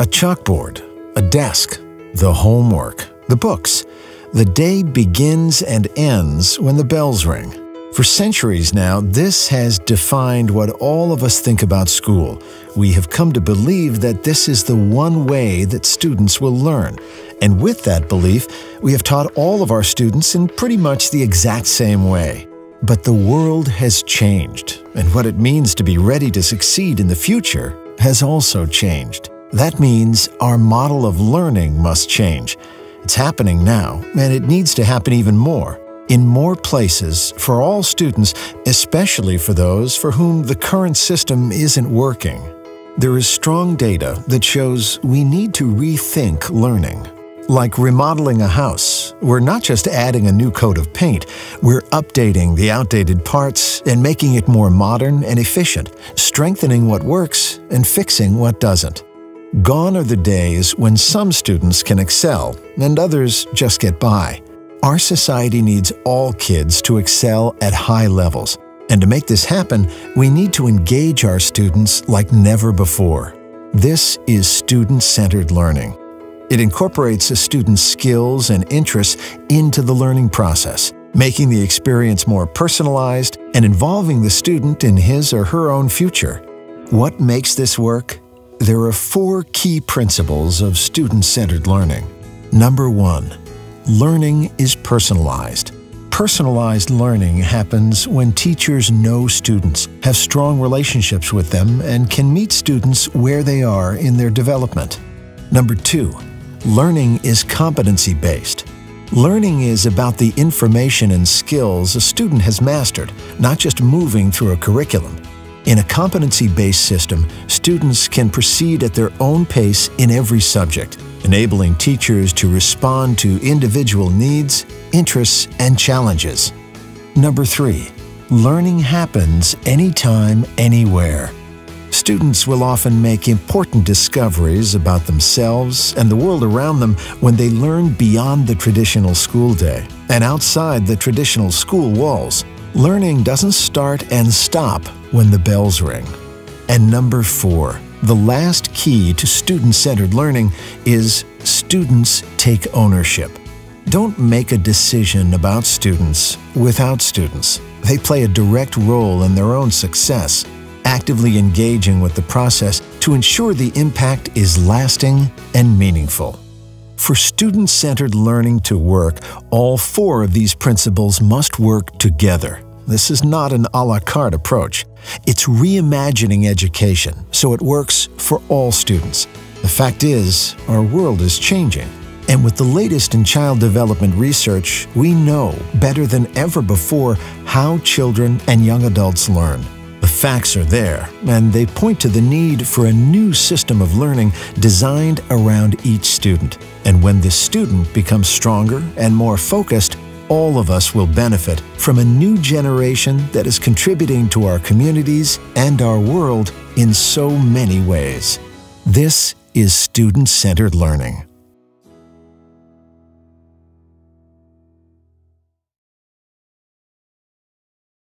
A chalkboard, a desk, the homework, the books. The day begins and ends when the bells ring. For centuries now, this has defined what all of us think about school. We have come to believe that this is the one way that students will learn. And with that belief, we have taught all of our students in pretty much the exact same way. But the world has changed, and what it means to be ready to succeed in the future has also changed. That means our model of learning must change. It's happening now, and it needs to happen even more. In more places, for all students, especially for those for whom the current system isn't working. There is strong data that shows we need to rethink learning. Like remodeling a house, we're not just adding a new coat of paint, we're updating the outdated parts and making it more modern and efficient, strengthening what works and fixing what doesn't. Gone are the days when some students can excel and others just get by. Our society needs all kids to excel at high levels. And to make this happen, we need to engage our students like never before. This is student-centered learning. It incorporates a student's skills and interests into the learning process, making the experience more personalized and involving the student in his or her own future. What makes this work? There are four key principles of student-centered learning. Number one, learning is personalized. Personalized learning happens when teachers know students, have strong relationships with them, and can meet students where they are in their development. Number two, Learning is competency-based. Learning is about the information and skills a student has mastered, not just moving through a curriculum. In a competency-based system, students can proceed at their own pace in every subject, enabling teachers to respond to individual needs, interests, and challenges. Number three, learning happens anytime, anywhere. Students will often make important discoveries about themselves and the world around them when they learn beyond the traditional school day and outside the traditional school walls. Learning doesn't start and stop when the bells ring. And number four, the last key to student-centered learning is students take ownership. Don't make a decision about students without students. They play a direct role in their own success actively engaging with the process to ensure the impact is lasting and meaningful. For student-centered learning to work, all four of these principles must work together. This is not an a la carte approach. It's reimagining education so it works for all students. The fact is, our world is changing. And with the latest in child development research, we know better than ever before how children and young adults learn. Facts are there, and they point to the need for a new system of learning designed around each student. And when this student becomes stronger and more focused, all of us will benefit from a new generation that is contributing to our communities and our world in so many ways. This is student-centered learning.